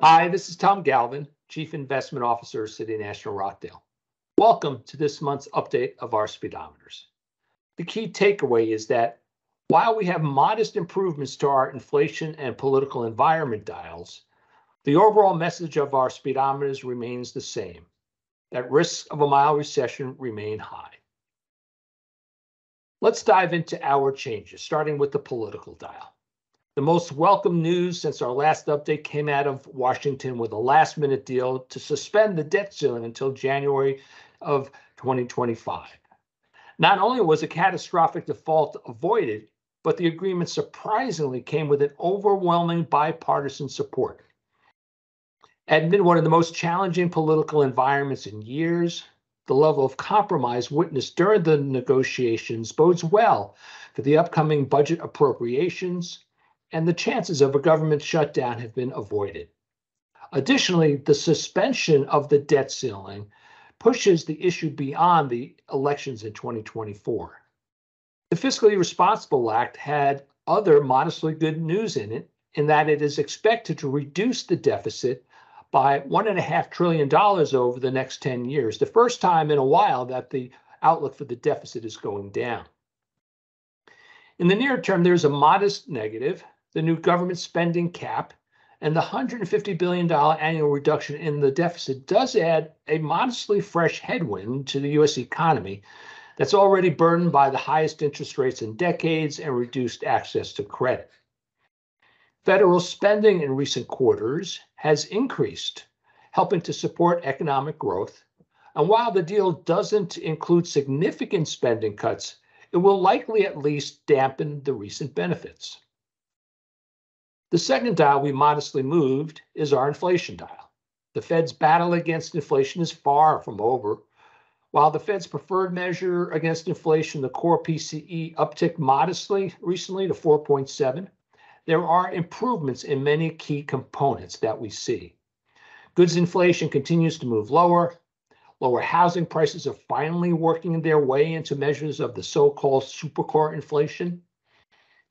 Hi, this is Tom Galvin, Chief Investment Officer of City National Rochdale. Welcome to this month's update of our speedometers. The key takeaway is that while we have modest improvements to our inflation and political environment dials, the overall message of our speedometers remains the same, that risks of a mild recession remain high. Let's dive into our changes, starting with the political dial. The most welcome news since our last update came out of Washington with a last minute deal to suspend the debt ceiling until January of 2025. Not only was a catastrophic default avoided, but the agreement surprisingly came with an overwhelming bipartisan support. Amid one of the most challenging political environments in years, the level of compromise witnessed during the negotiations bodes well for the upcoming budget appropriations and the chances of a government shutdown have been avoided. Additionally, the suspension of the debt ceiling pushes the issue beyond the elections in 2024. The Fiscally Responsible Act had other modestly good news in it, in that it is expected to reduce the deficit by $1.5 trillion over the next 10 years, the first time in a while that the outlook for the deficit is going down. In the near term, there's a modest negative the new government spending cap, and the $150 billion annual reduction in the deficit does add a modestly fresh headwind to the U.S. economy that's already burdened by the highest interest rates in decades and reduced access to credit. Federal spending in recent quarters has increased, helping to support economic growth. And while the deal doesn't include significant spending cuts, it will likely at least dampen the recent benefits. The second dial we modestly moved is our inflation dial. The Fed's battle against inflation is far from over. While the Fed's preferred measure against inflation, the core PCE, upticked modestly recently to 4.7, there are improvements in many key components that we see. Goods inflation continues to move lower. Lower housing prices are finally working their way into measures of the so-called supercore inflation.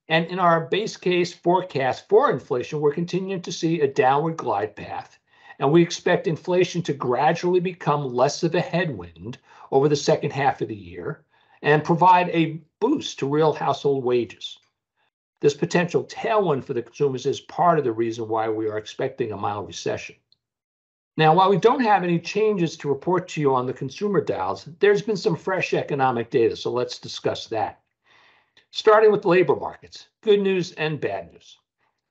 And in our base case forecast for inflation, we're continuing to see a downward glide path, and we expect inflation to gradually become less of a headwind over the second half of the year and provide a boost to real household wages. This potential tailwind for the consumers is part of the reason why we are expecting a mild recession. Now, while we don't have any changes to report to you on the consumer dials, there's been some fresh economic data, so let's discuss that. Starting with labor markets, good news and bad news.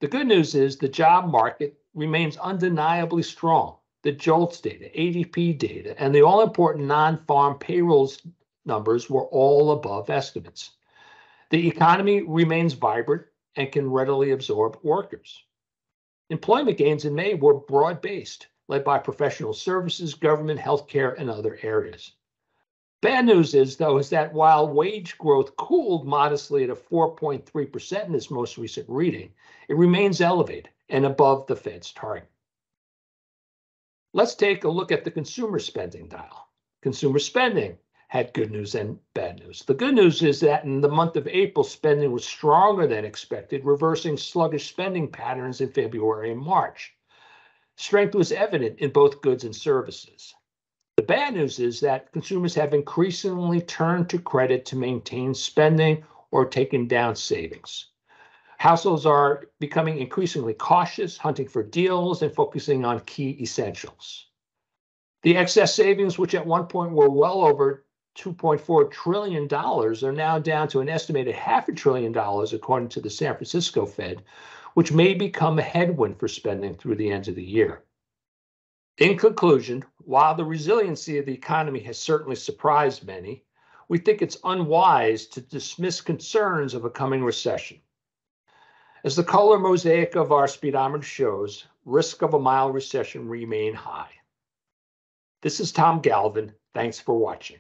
The good news is the job market remains undeniably strong. The JOLTS data, ADP data, and the all important non farm payrolls numbers were all above estimates. The economy remains vibrant and can readily absorb workers. Employment gains in May were broad based, led by professional services, government, healthcare, and other areas. Bad news is, though, is that while wage growth cooled modestly at a 4.3% in this most recent reading, it remains elevated and above the Fed's target. Let's take a look at the consumer spending dial. Consumer spending had good news and bad news. The good news is that in the month of April, spending was stronger than expected, reversing sluggish spending patterns in February and March. Strength was evident in both goods and services. The bad news is that consumers have increasingly turned to credit to maintain spending or taken down savings. Households are becoming increasingly cautious, hunting for deals, and focusing on key essentials. The excess savings, which at one point were well over $2.4 trillion, are now down to an estimated half a trillion dollars, according to the San Francisco Fed, which may become a headwind for spending through the end of the year. In conclusion, while the resiliency of the economy has certainly surprised many, we think it's unwise to dismiss concerns of a coming recession. As the color mosaic of our speedometer shows, risk of a mild recession remain high. This is Tom Galvin. Thanks for watching.